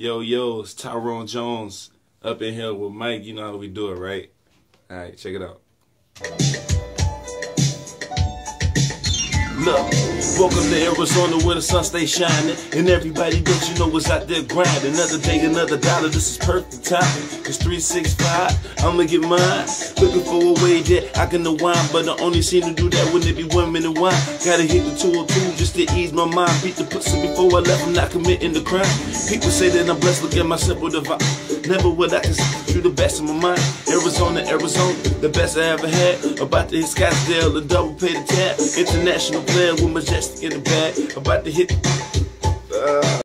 Yo, yo, it's Tyrone Jonze up in here with Mike. You know how we do it, right? All right, check it out. Look, welcome to Arizona where the sun stays shining. And everybody that you know is out there grinding. Another day, another dollar, this is perfect timing. Cause 365, I'ma get mine. Looking for a way that I can unwind, but I only seem to do that when it be women and wine. Gotta hit the 202 just to ease my mind. Beat the pussy before I left, I'm not committing the crime. People say that I'm blessed, look at my simple divine. Never would I consider you the best in my mind. Arizona, Arizona, the best I ever had. About to hit Scottsdale, the double pay the tab. International player with majestic in the bag. About to hit.